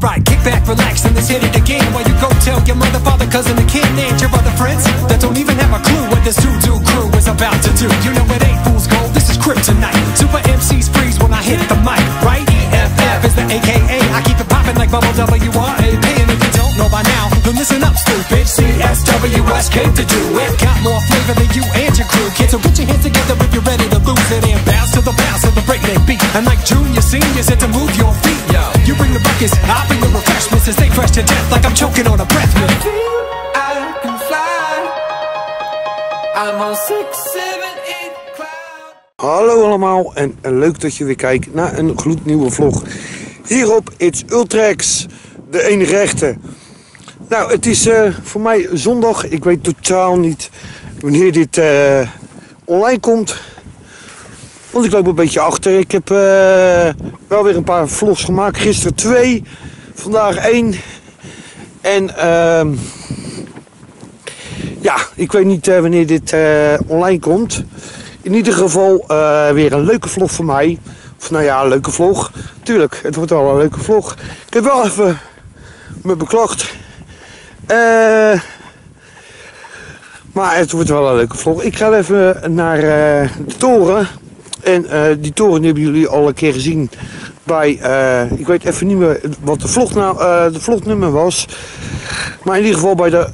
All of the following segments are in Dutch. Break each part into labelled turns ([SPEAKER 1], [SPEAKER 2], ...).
[SPEAKER 1] Alright, kick back, relax, and let's hit it again. While you go tell your mother, father, cousin, the kin, and your other friends that don't even have a clue what this doo-doo crew is about to do. You know it ain't fool's gold, this is kryptonite. Super MCs freeze when I hit the mic, right? EFF is the AKA. I keep it popping like bubble W-R-A-P. And if you don't know by now, then listen up, stupid. CSWS came to do it. Got more flavor than you and your crew, kids. So get your hands together if you're ready to lose it and bounce to the bounce of the breakneck beat. And like junior, senior said to move your feet. The buckets, I bring the refreshments and stay fresh to death like I'm choking on a breath mint.
[SPEAKER 2] I can fly. I'm on six, seven, eight cloud.
[SPEAKER 3] Hallo allemaal en, leuk dat je weer kijkt naar een gloednieuwe vlog. Hierop It's Ultrex, de enige echte. Nou, het is eh, voor mij zondag. Ik weet totaal niet wanneer dit eh, online komt. Want ik loop een beetje achter. Ik heb eh, wel weer een paar vlogs gemaakt. Gisteren twee, vandaag één. En ehm ja, ik weet niet eh, wanneer dit eh, online komt. In ieder geval weer een leuke vlog voor mij. Of nou ja, een leuke vlog. Tuurlijk, het wordt wel een leuke vlog. Ik heb wel even me beklacht. Eh, maar het wordt wel een leuke vlog. Ik ga even naar de toren. En eh, die toren hebben jullie al een keer gezien bij, eh, ik weet even niet meer wat de, vlog nou, eh, de vlognummer was. Maar in ieder geval bij de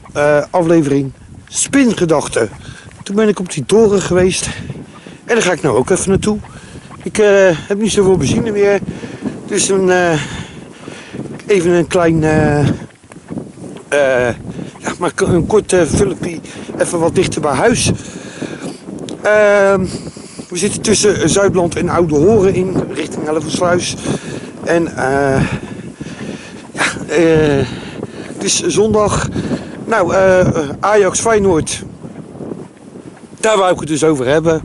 [SPEAKER 3] aflevering Spingedachten. Toen ben ik op die toren geweest. En daar ga ik nou ook even naartoe. Ik heb niet zoveel benzine meer. Dus een, even een klein, ja, maar een kort uh, filmpje even wat dichter bij huis. Ehm, we zitten tussen Zuidland en Oude Horen in, richting Helleversluis. En eh, ja, eh, het is zondag. Nou, eh, Ajax Feyenoord. Daar wou ik het dus over hebben.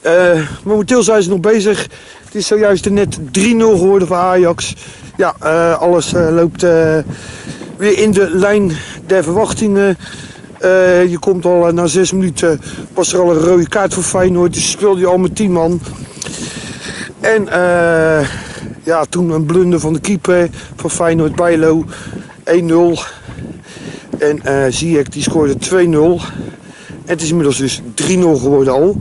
[SPEAKER 3] Eh, momenteel zijn ze nog bezig. Het is zojuist net 3-0 geworden voor Ajax. Ja, alles loopt weer in de lijn der verwachtingen. Eh, je komt al eh, na zes minuten, was er al een rode kaart voor Feyenoord. Dus speelde je al met 10 man. En eh, ja, toen een blunder van de keeper van Feyenoord, Bijlo, 1-0. En eh Ziyech die scoorde 2-0. En het is inmiddels dus 3-0 geworden al.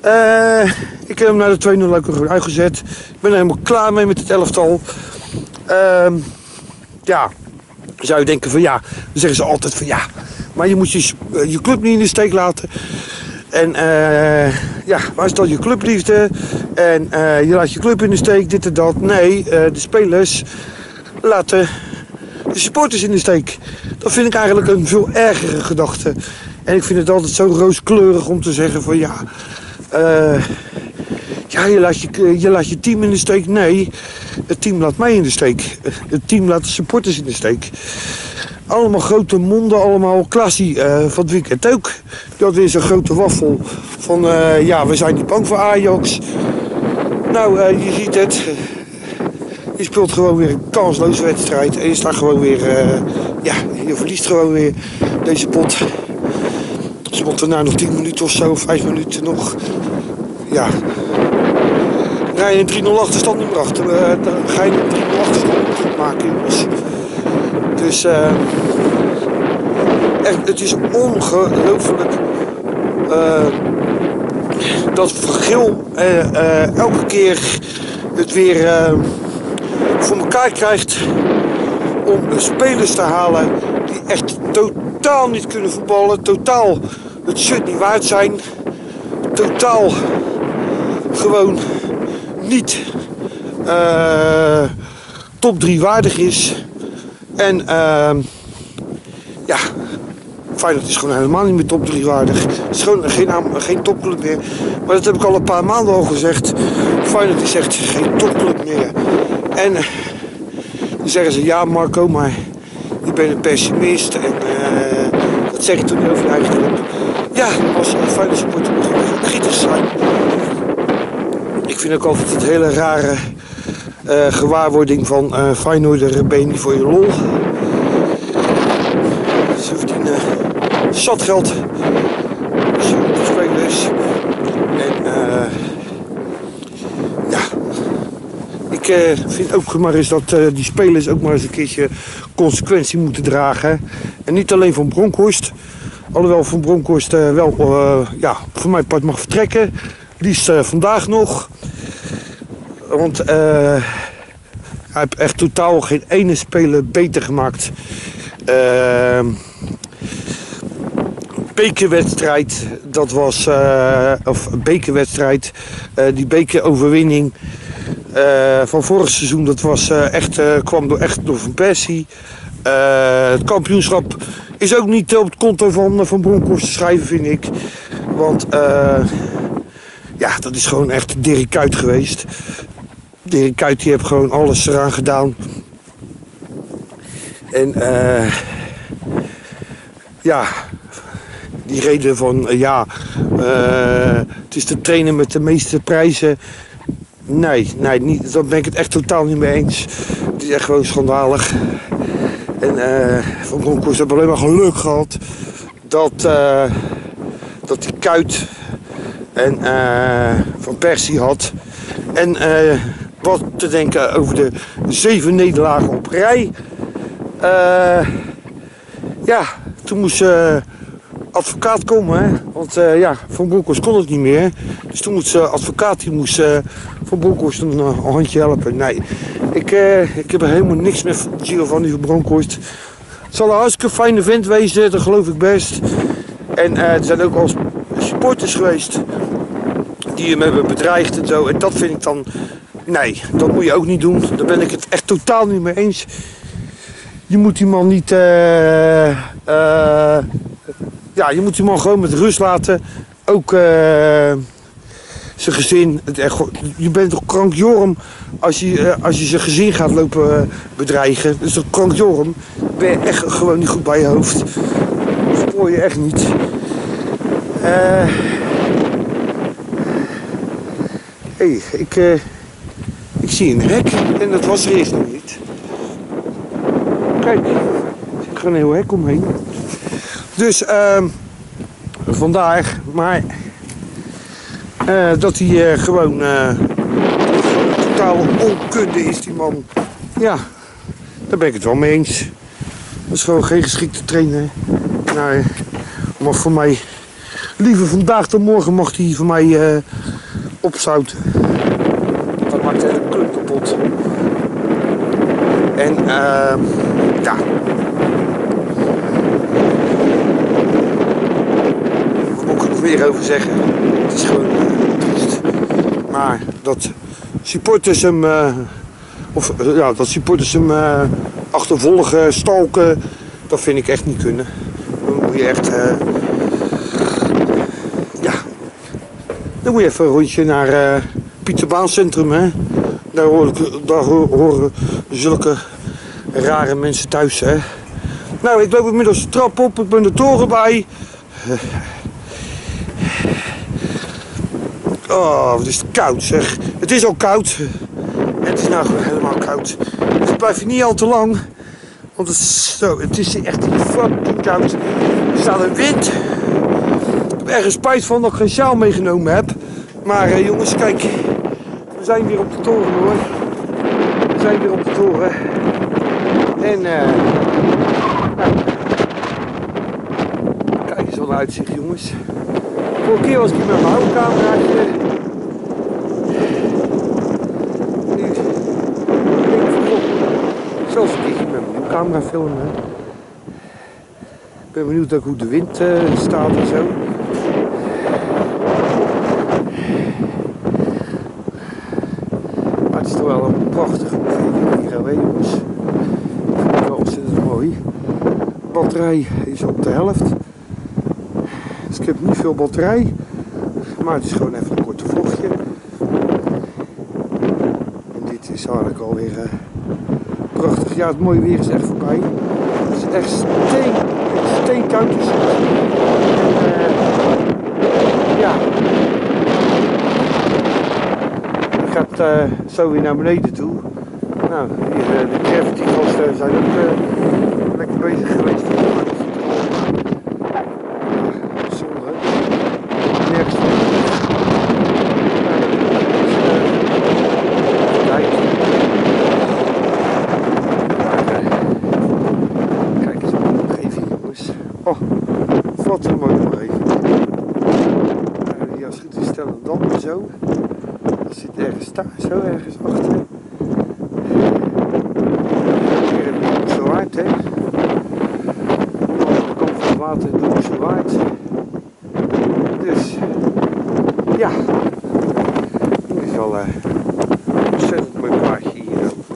[SPEAKER 3] Eh, ik heb hem naar de 2-0 ook weer uitgezet. Ik ben helemaal klaar mee met het elftal. Ehm, ja, zou je denken van ja, dan zeggen ze altijd van ja. Maar je moet je, eh, je club niet in de steek laten. En eh, ja, waar is dan je clubliefde? En eh, je laat je club in de steek, dit en dat. Nee, de spelers laten de supporters in de steek. Dat vind ik eigenlijk een veel ergere gedachte. En ik vind het altijd zo rooskleurig om te zeggen van ja... ja, je laat je, je laat je team in de steek. Nee, het team laat mij in de steek. Het team laat de supporters in de steek. Allemaal grote monden, allemaal klassie eh, van het weekend ook. Dat is een grote waffel van, eh, ja, we zijn niet bang voor Ajax. Nou, eh, je ziet het. Je speelt gewoon weer een kansloze wedstrijd. En je staat gewoon weer, ja, je verliest gewoon weer deze pot. Ze moeten nou nog 10 minuten of zo, 5 minuten nog. Ja, Rij je een 3-0 achterstand niet meer achter. eh, ga je een 3-0 achterstand maken, jongens. Dus eh, echt, het is ongelooflijk eh, dat eh, eh, elke keer het weer voor elkaar krijgt om spelers te halen die echt totaal niet kunnen voetballen, totaal het shirt niet waard zijn, totaal gewoon niet eh, top 3 waardig is. En ehm, ja, Feyenoord is gewoon helemaal niet meer top 3 waardig. Het is gewoon geen, geen topclub meer. Maar dat heb ik al een paar maanden al gezegd. Feyenoord is echt geen topclub meer. En eh, dan zeggen ze, ja Marco, maar je bent een pessimist. En eh, dat zeg je toen je eigen club. Ja, als Feyenoord supporter moet je kritisch zijn. Ik vind ook altijd het hele rare eh, gewaarwording van Feyenoorder ben je niet voor je lol. Ze verdienen zat geld. Spelers. En eh, ja, ik eh, vind ook maar eens dat die spelers ook maar eens een keertje consequentie moeten dragen. En niet alleen van Bronkhorst. Alhoewel Van Bronkhorst wel, ja, voor mijn part mag vertrekken. Liefst vandaag nog. Want eh, hij heeft echt totaal geen ene speler beter gemaakt. Eh, bekerwedstrijd, dat was, eh, of bekerwedstrijd, eh, die bekeroverwinning van vorig seizoen, dat was echt, kwam door, echt door Van Persie. Het kampioenschap is ook niet op het konto van, van Bronkhorst te schrijven, vind ik. Want ja, dat is gewoon echt Dirk Kuyt geweest. Dirk Kuyt die heeft gewoon alles eraan gedaan. En eh, ja, die reden van eh, ja, eh, het is de trainer met de meeste prijzen. Nee, nee niet, daar ben ik het echt totaal niet mee eens. Het is echt gewoon schandalig. En Van Bronckhorst heeft alleen maar geluk gehad dat, dat die Kuit en Van Persie had. En wat te denken over de zeven nederlagen op rij. Eh, ja, toen moest eh, advocaat komen, hè? want eh, ja, Van Bronckhorst kon het niet meer. Dus toen moest uh, advocaat, die moest Van Bronckhorst een, handje helpen. Nee, ik, ik heb helemaal niks met Giovanni van Bronckhorst. Het zal een hartstikke fijne vent wezen, dat geloof ik best. En er zijn ook al supporters geweest die hem hebben bedreigd en zo. En dat vind ik dan, nee, dat moet je ook niet doen. Daar ben ik het echt totaal niet mee eens. Je moet die man niet. eh, eh, ja, je moet die man gewoon met rust laten. Ook eh, zijn gezin. Je bent toch krankjorm als je, als je zijn gezin gaat lopen bedreigen. Dus toch krankjorm. Ben je echt gewoon niet goed bij je hoofd. Dat spoor je echt niet. Eh hey, ik, ik zie een hek en dat was er eerst nog niet. Kijk, zit gewoon een heel hek omheen. Dus ehm vandaar, maar eh, dat hij eh, gewoon eh totaal onkunde is, die man. Ja, daar ben ik het wel mee eens. Dat is gewoon geen geschikte trainer. Nou, maar voor mij, liever vandaag dan morgen mag hij voor mij opzouten. Dat maakt de hele club kapot. En ehm ja. Wat moet ik er nog meer over zeggen? Het is gewoon eh, triest. Maar dat supporters hem, eh, of eh, ja, dat supporters hem achtervolgen, stalken, dat vind ik echt niet kunnen. Dan moet je echt, ja, dan moet je even een rondje naar eh Pieterbaancentrum, hè. Daar horen, daar ho- horen zulke rare mensen thuis, hè. Nou, ik loop inmiddels de trap op, ik ben de toren bij. Oh, wat is het koud zeg. Het is al koud. Het is nou gewoon helemaal koud. Dus ik blijf hier niet al te lang. Want het is, zo, het is echt fucking koud. Er staat een wind. Ik heb ergens spijt van dat ik geen sjaal meegenomen heb. Maar eh, jongens, kijk. We zijn weer op de toren hoor. We zijn weer op de toren. En eh. Kijk eens wat uitzicht jongens. Vorige keer was ik met mijn houtcameraatje. Nu denk ik zelfs een met mijn camera filmen. Ik ben benieuwd hoe de wind eh, staat en zo. Maar het is toch wel een prachtige omgeving hier, hè, jongens. Ik vind het wel ontzettend mooi. De batterij is op de helft. Dus ik heb niet veel batterij. Maar het is gewoon even een korte vlogje. En dit is eigenlijk alweer eh, prachtig. Ja, het mooie weer is echt voorbij. Het is echt steen, steenkoud. Is eh, ja. Het, eh, zo weer naar beneden toe. Nou, hier, de gravity gasten zijn ook lekker bezig geweest. Maar dat ziet er allemaal zonde. Nergens van. Nou, dat is, eh, kijk. Oh, Uh, ja, als het goed is stellen dan zo. Dat zit ergens daar, zo ergens achter. Hier heb je nog zo waard, hè. Aan de andere kant van het water doe ik zo waard. Dus, ja. Dit is wel uh, een ontzettend mooi plaatje hier. ook.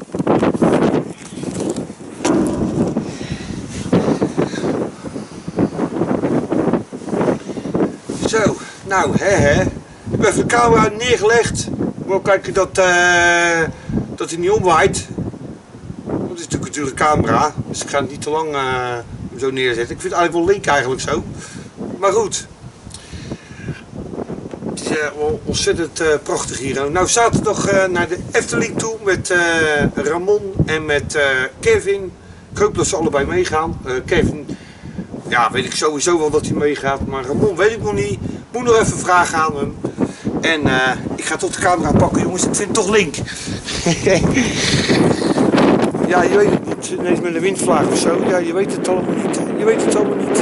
[SPEAKER 3] Zo, nou, hè hè. Ik heb even de camera neergelegd. Wil kijken dat, eh, dat hij niet omwaait. Het is natuurlijk een camera. Dus ik ga het niet te lang eh, zo neerzetten. Ik vind het eigenlijk wel link eigenlijk zo. Maar goed. Het is wel ontzettend prachtig hier. Nou zaterdag naar de Efteling toe met Ramon en met Kevin. Ik hoop dat ze allebei meegaan. Kevin, ja, weet ik sowieso wel dat hij meegaat. Maar Ramon weet ik nog niet. Moet nog even vragen aan hem. En eh, ik ga tot de camera pakken, jongens. Ik vind het toch link. ja, je weet het niet. Ineens met een windvlaag of zo. Ja, je weet het allemaal niet. Je weet het allemaal niet.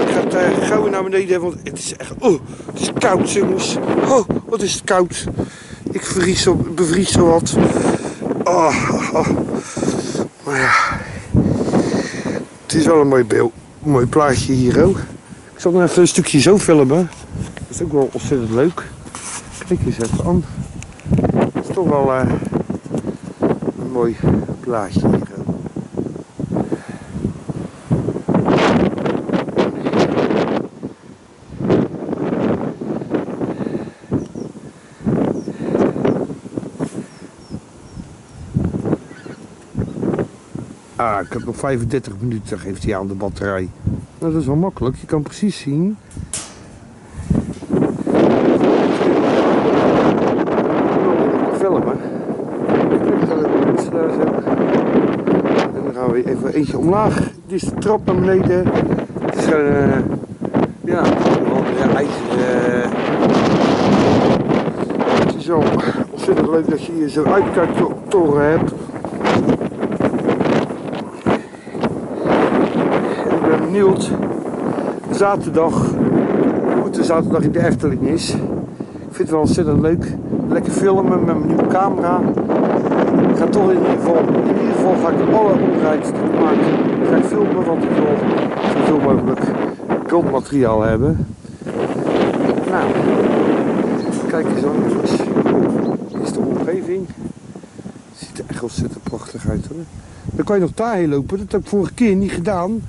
[SPEAKER 3] Ik ga het eh, gauw naar beneden, want het is echt... Oh, het is koud, jongens. Oh, wat is het koud. Ik vries zo, bevries zo wat. Oh, oh. Maar ja... Het is wel een mooi beeld. Mooi plaatje hier ook. Ik zal nog even een stukje zo filmen. Dat is ook wel ontzettend leuk. Kijk eens even aan. Het is toch wel eh, een mooi plaatje hier. Ah, ik heb nog 35 minuten, geeft hij aan de batterij. Nou, dat is wel makkelijk. Je kan precies zien. En dan gaan we even eentje omlaag. Dit is de trap naar beneden. Het is eh, ja, wel een ijzeren. Het is wel ontzettend leuk dat je hier zo'n uitkijktoren hebt. En ik ben benieuwd, zaterdag, hoe de zaterdag in de Efteling is. Ik vind het wel ontzettend leuk. Lekker filmen met mijn nieuwe camera. Ik ga toch in ieder geval, in ieder geval ga ik alle omrijd die ik ga ik filmen, want ik wil zoveel mogelijk beeldmateriaal hebben. Nou, kijk eens. Dit is de omgeving. Ziet er echt ontzettend prachtig uit hoor. Dan kan je nog daarheen lopen. Dat heb ik vorige keer niet gedaan.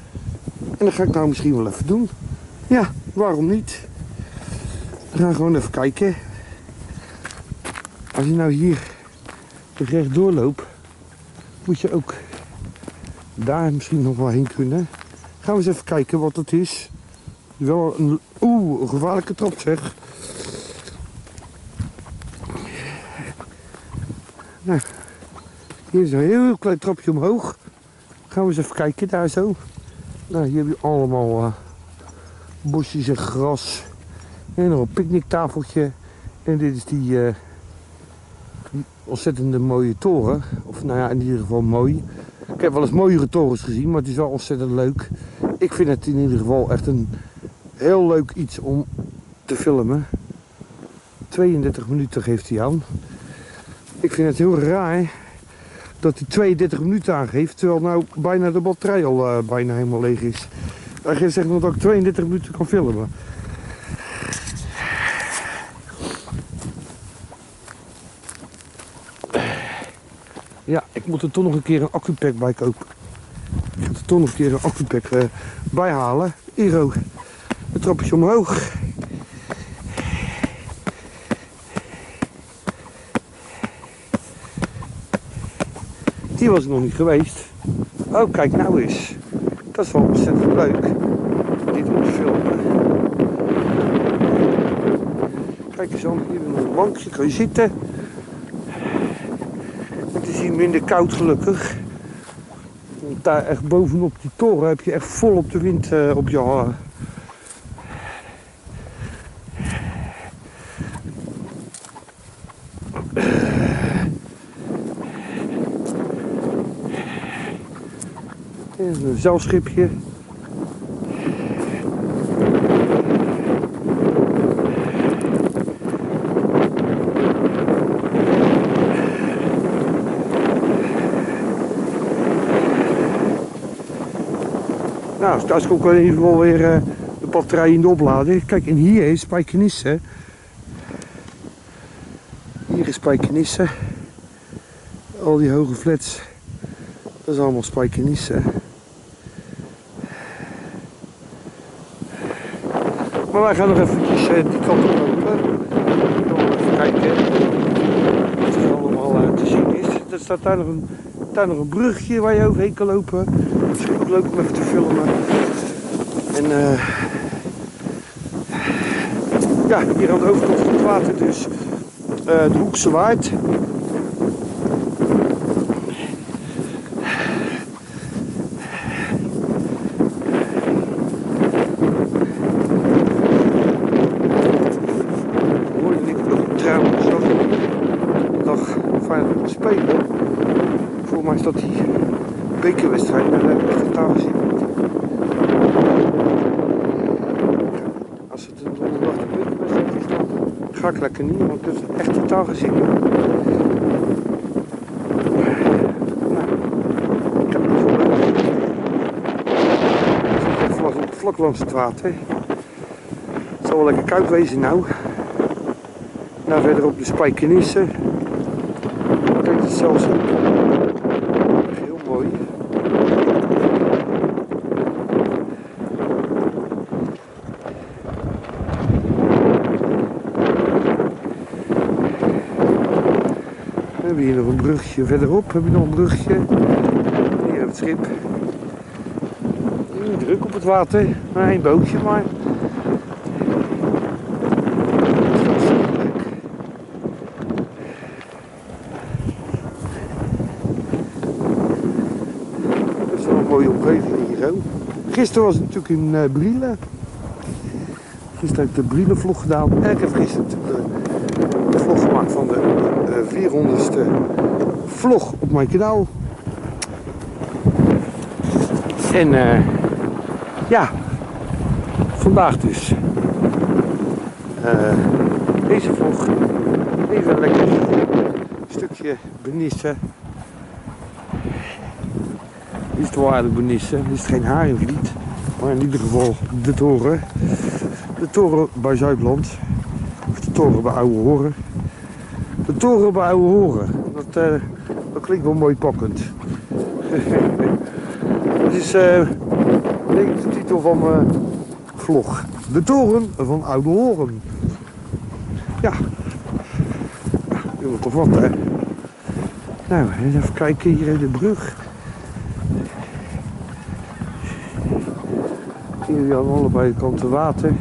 [SPEAKER 3] En dat ga ik nou misschien wel even doen. Ja, waarom niet? We gaan gewoon even kijken. Als je nou hier rechtdoor loopt, moet je ook daar misschien nog wel heen kunnen. Gaan we eens even kijken wat het is. Wel een, oeh, een gevaarlijke trap zeg. Nou, hier is een heel klein trapje omhoog. Gaan we eens even kijken daar zo. Nou, hier heb je allemaal eh, bosjes en gras. En nog een picknicktafeltje. En dit is die, die ontzettende mooie toren. Of nou ja, in ieder geval mooi. Ik heb wel eens mooiere torens gezien, maar het is wel ontzettend leuk. Ik vind het in ieder geval echt een heel leuk iets om te filmen. 32 minuten geeft hij aan. Ik vind het heel raar dat hij 32 minuten aangeeft, terwijl nou bijna de batterij al eh, bijna helemaal leeg is. Hij zegt nog dat ik 32 minuten kan filmen. Ja, ik moet er toch nog een keer een accupack bij kopen. Ik ga er toch nog een keer een accupack eh, bij halen. Ook. Een trappetje omhoog. Was ik nog niet geweest. Oh, kijk nou eens. Dat is wel ontzettend leuk. Dit om te filmen. Kijk eens aan, hier een bankje, kan je zitten. Het is hier minder koud gelukkig. Want daar echt bovenop die toren heb je echt vol op de wind eh, op je haren. Een eh, zelfschipje. Nou, daar is ook in ieder geval weer eh, de batterij in de opladen. Kijk, en hier is Spijkenisse. Hier is Spijkenisse. Al die hoge flats, dat is allemaal Spijkenisse. Maar wij gaan nog eventjes die kant op lopen. Even kijken wat er allemaal eh, te zien is. Er staat daar nog een, daar nog een brugje waar je overheen kan lopen. Misschien ook leuk om even te filmen. En eh, ja, hier aan de overkant van het water dus eh, de Hoekse Waard. hoorde ik ook trouwens dat nog van het spelen. Voor mij is dat die bekerwedstrijd, maar dat heb ik echt totaal gezien. Als het een donderdag de bekerwedstrijd is, dan lekker niet, want het echt totaal gezien. Nou, ik heb het voor. Het is vlak, vlak langs het water. Het zal wel lekker koud wezen nou. Nou, verderop de spijkenissen. Kijk, het is zelfs ook. Echt heel mooi. We hebben hier nog een brugje verderop. Heb je nog een brugje? Hier het schip. Niet druk op het water. Maar een bootje maar. Dat is wel een mooie omgeving hier zo. Gisteren was het natuurlijk in uh. Gisteren heb ik de Brielen vlog gedaan. En ik heb gisteren de, vlog gemaakt van de 400ste vlog op mijn kanaal. En eh, ja, vandaag dus eh, deze vlog. Even lekker stukje benissen. Is het wel eigenlijk benissen. Is het geen haringvliet. Maar in ieder geval de toren. De toren bij Zuidland. Of de toren bij Oude Horen. Toren bij Oude Horen. Dat, eh, dat klinkt wel mooi pakkend. Dat is eh, denk ik de titel van mijn vlog. De toren van Oude Horen. Ja. Doe toch wat hè. Nou, even kijken hier in de brug. Jullie aan allebei kanten water.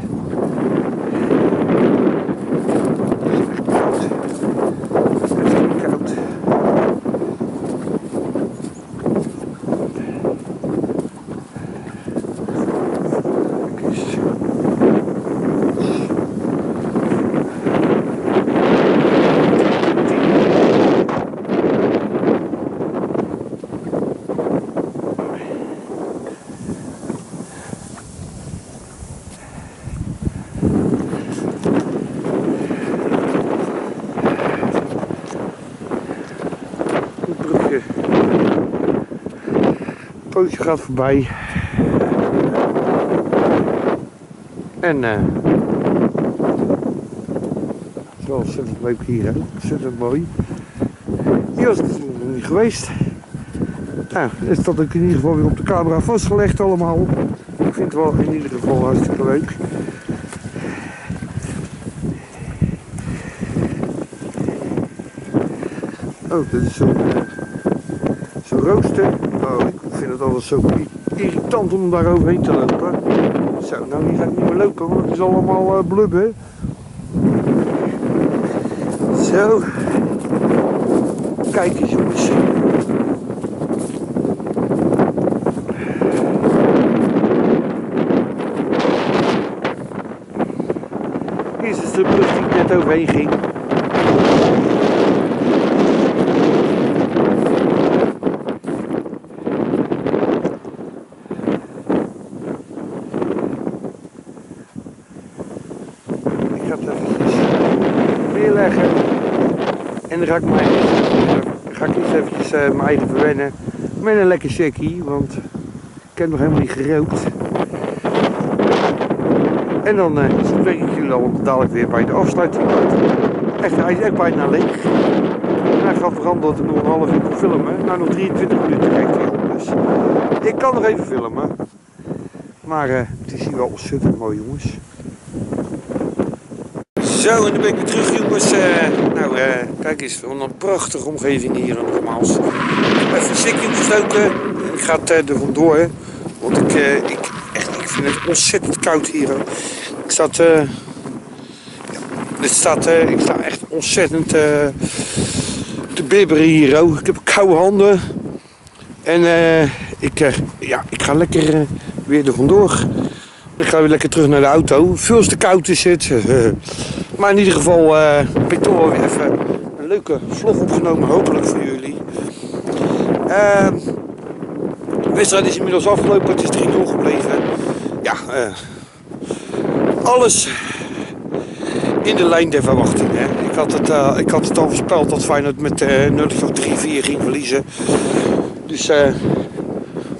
[SPEAKER 3] Het pootje gaat voorbij. En eh het is wel ontzettend leuk hier, hè? ontzettend mooi. Hier ik dus nog niet geweest. Nou, is dat ook in ieder geval weer op de camera vastgelegd allemaal. Ik vind het wel in ieder geval hartstikke leuk. Oh, dit is zo'n eh, zo'n rooster. Oh, ik vind het altijd zo irritant om daar overheen te lopen. Zo, nou hier ga ik niet meer lopen, want het is allemaal blubber. Zo. Kijk eens jongens. Hier is de brug die ik net overheen ging. Eventjes neerleggen. En dan ga ik, mijn, ga ik eens eventjes eh, mijn eigen verwennen met een lekker checkie. Want Ik heb nog helemaal niet gerookt. En dan uh, spreek ik jullie al dadelijk weer bij de afsluiting. Echt, hij is echt bijna leeg. En hij gaat veranderen dat nog een half uur kan filmen. Nou, nog 23 minuten krijgt hij. Dus ik kan nog even filmen. Maar uh, het is hier wel ontzettend mooi, jongens. Zo, en dan ben ik weer terug, jongens. Uh, nou, uh, kijk eens, wat een prachtige omgeving hier nogmaals. Even een sikje opgestoken. Ik ga het er vandoor. Want ik, ik, echt, ik vind het ontzettend koud hier. Ik sta, ja, staat, ik sta echt ontzettend te bibberen hier. Oh. Ik heb koude handen. En ik, ja, ik ga lekker weer er vandoor. Ik ga weer lekker terug naar de auto. Veel te koud is het. maar in ieder geval uh, heb ik toch weer even een leuke vlog opgenomen. Hopelijk voor jullie. Uh, de wedstrijd is inmiddels afgelopen. Het is 3-0 gebleven. Ja, uh, alles in de lijn der verwachting. Hè. Ik, had het, uh, ik had het al voorspeld dat Feyenoord met uh, nodig van 3-4 ging verliezen. Dus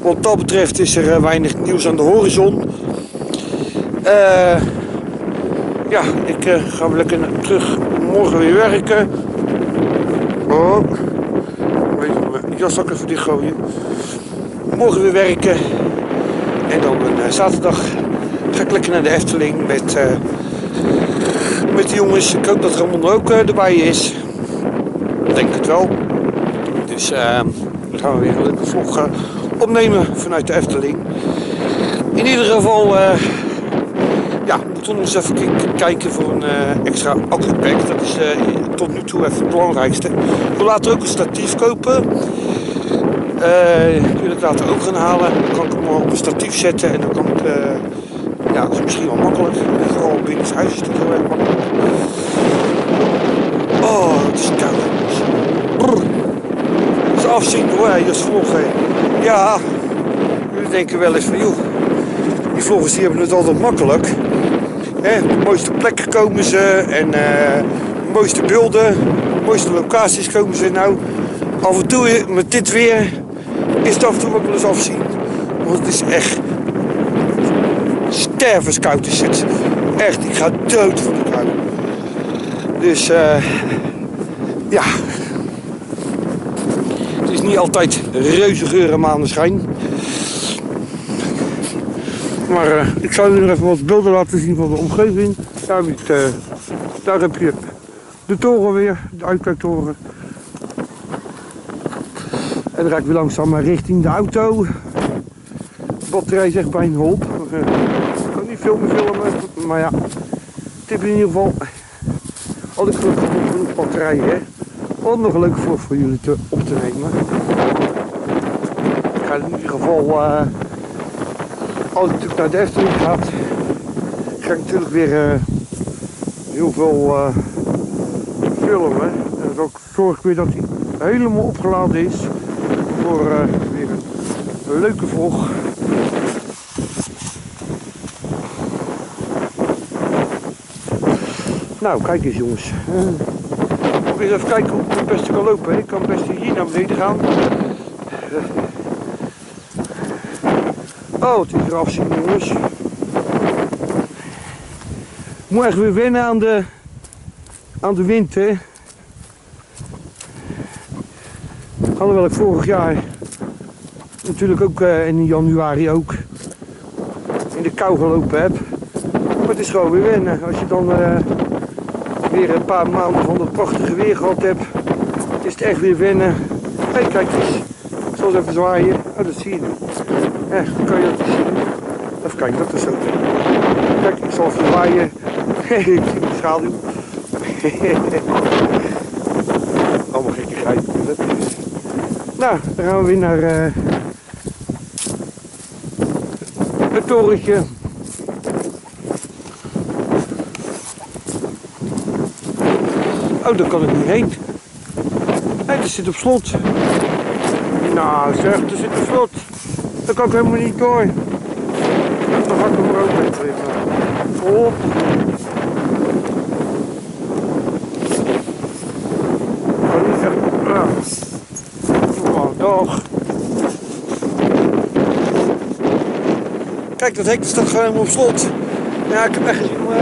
[SPEAKER 3] wat dat betreft is er weinig nieuws aan de horizon. Uh, ja, ik uh, ga lekker terug morgen weer werken. Oh, mijn jas ook even dichtgooien. Morgen weer werken. En dan een uh, zaterdag ga ik lekker naar de Efteling met, met de jongens. Ik hoop dat Ramon ook erbij is. Denk het wel. Dus dan gaan we weer een leuke vlog opnemen vanuit de Efteling. In ieder geval nog eens even kijken voor een uh, extra accupack. Dat is uh, tot nu toe even het belangrijkste. Ik wil later ook een statief kopen. Uh, die wil ik later ook gaan halen. Dan kan ik hem op een statief zetten en dan kan ik... ja, dat is misschien wel makkelijk. Vooral binnen het huis is het heel erg makkelijk. Oh, het is koud. Dat is afzien hoor, dat is vlog. Ja, jullie denken wel eens van joh, die vloggers die hebben het altijd makkelijk. Hè, de mooiste plekken komen ze en uh, de mooiste beelden, de mooiste locaties komen ze. Nou, af en toe met dit weer is het af en toe ook wel eens afzien. Want het is echt stervenskoud is het. Echt, ik ga dood van de kou. Dus uh, ja, het is niet altijd reuze geur en maneschijn. Maar uh, ik zal u nog even wat beelden laten zien van de omgeving. Daar, het, uh, daar heb je de toren weer, de uitkijktoren. En dan ga ik weer langzaam richting de auto. De batterij zegt bijna op. Ik kan niet veel meer filmen, maar ja. Tip in ieder geval. Had ik genoeg batterij, hè. Om nog een leuke vlog voor jullie te, op te nemen. Ik ga in ieder geval als ik naar de Efteling ga, ga ik natuurlijk weer uh, heel veel uh, filmen. En dan zorg ik weer dat hij helemaal opgeladen is voor uh, weer een, leuke vlog. Nou, kijk eens jongens. Moet even kijken hoe ik het beste kan lopen. Ik kan best hier naar beneden gaan. Eraf zien jongens. Moet echt weer wennen aan de, aan de wind hè. Alhoewel ik vorig jaar natuurlijk ook uh, in januari ook in de kou gelopen heb. Maar het is gewoon weer wennen. Als je dan uh, weer een paar maanden van het prachtige weer gehad hebt, is het echt weer wennen. Kijk eens. Ik zal eens even zwaaien. Oh, dat zie je. Ja, kan je dat zien? Even kijken, dat is zo. Kijk, ik zal zwaaien. ik zie de schaduw. Allemaal gekkigheid natuurlijk. Nou, dan gaan we weer naar uh, het torentje. Oh, daar kan ik niet heen. Hey, zit op slot. Nou zeg, er zit op slot. Dat kan ik helemaal niet door. Dan ga ik hem er ook mee trekken. Oh, dag. Kijk, dat hek staat gewoon helemaal op slot. Ja, ik heb echt gezien om uh,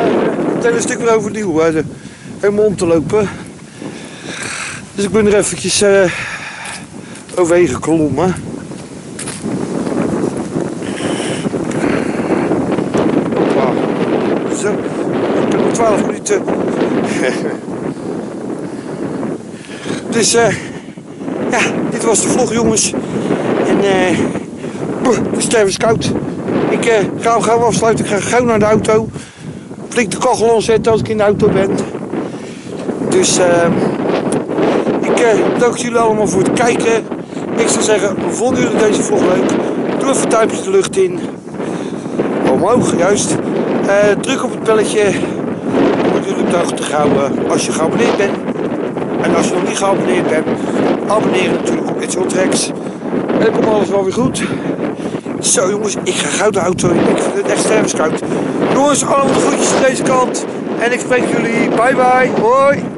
[SPEAKER 3] het hele stuk weer overnieuw uh, helemaal om te lopen. Dus ik ben er eventjes uh, overheen geklommen. Hoppa. Zo, ik heb nog 12 minuten. Dus eh ja, dit was de vlog jongens. En eh de sterven is koud. Ik uh, ga hem gauw afsluiten. Ik ga gauw naar de auto. Flink de kachel aanzetten als ik in de auto ben. Dus uh, ik uh, dank jullie allemaal voor het kijken. Ik zou zeggen, vonden jullie deze vlog leuk? Doe even duimpje de lucht in. Omhoog, juist. Uh, druk op het belletje om jullie op de te houden als je geabonneerd bent. En als je nog niet geabonneerd bent, abonneer natuurlijk op It's Tracks. En dan komt alles wel weer goed. Zo jongens, ik ga gauw de auto in. Ik vind het echt stervenskoud. Jongens, allemaal groetjes aan deze kant. En ik spreek jullie. Bye bye. Hoi.